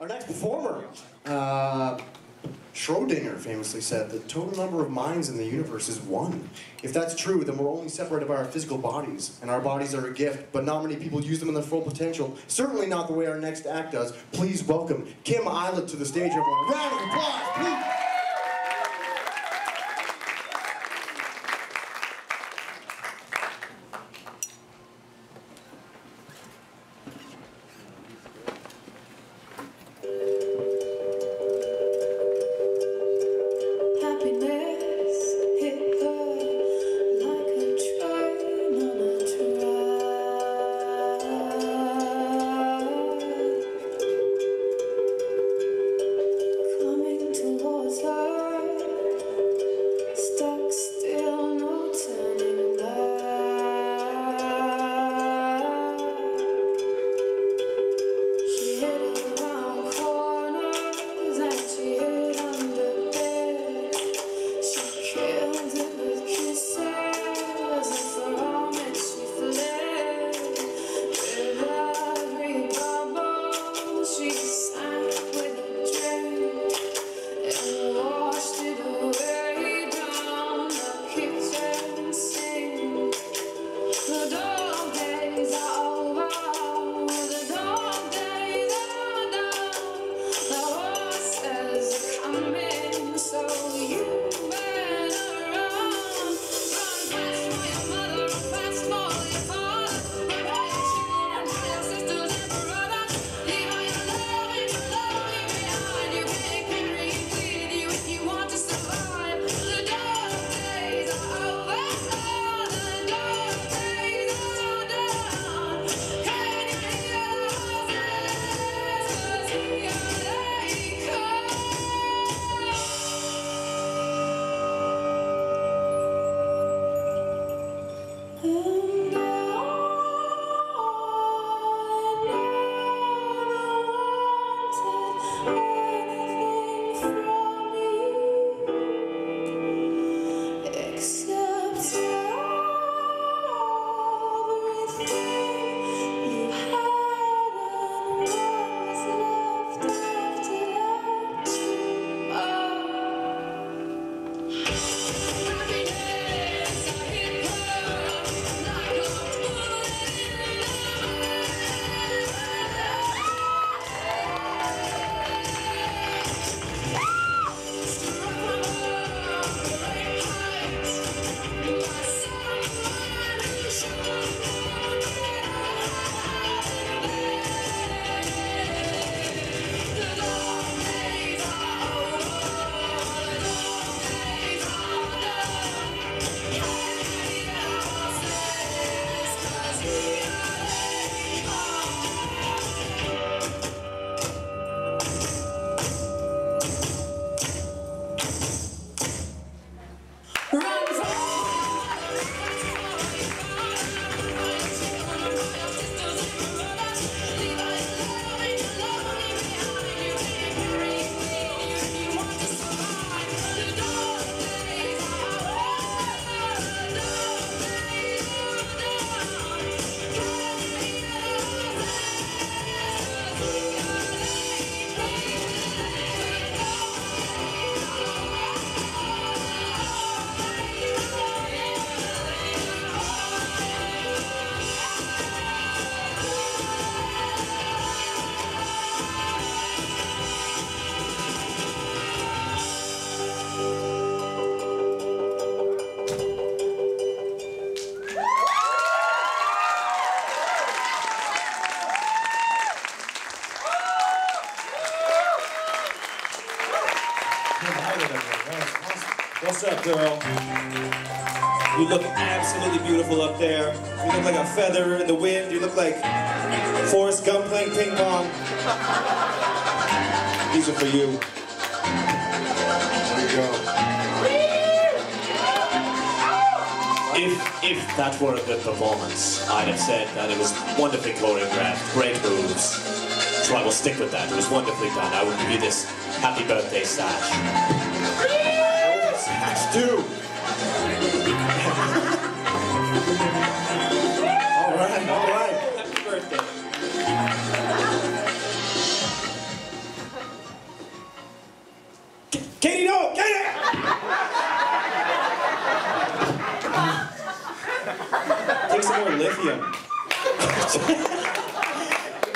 Our next performer, uh, Schrodinger famously said, the total number of minds in the universe is one. If that's true, then we're only separated by our physical bodies, and our bodies are a gift, but not many people use them in their full potential. Certainly not the way our next act does. Please welcome Kim Illot to the stage, everyone. Round of applause, please. Except everything you What's up, girl? You look absolutely beautiful up there. You look like a feather in the wind. You look like Forrest Gump playing ping pong. These are for you. There you go. If if that were a good performance, I'd have said that it was wonderfully choreographed, great moves. So I will stick with that. It was wonderfully done. I will give you this happy birthday sash two. all right, all right. Happy birthday. K Katie, no, Katie! Take some more lithium.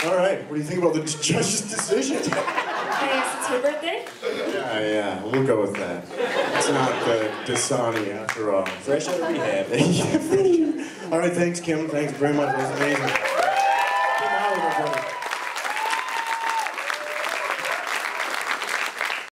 all right, what do you think about the judge's decision? I guess it's her birthday. Yeah, yeah, we'll go with that. It's not the Dasani after all. Fresh out of rehab. All right, thanks, Kim. Thanks very much. That was amazing.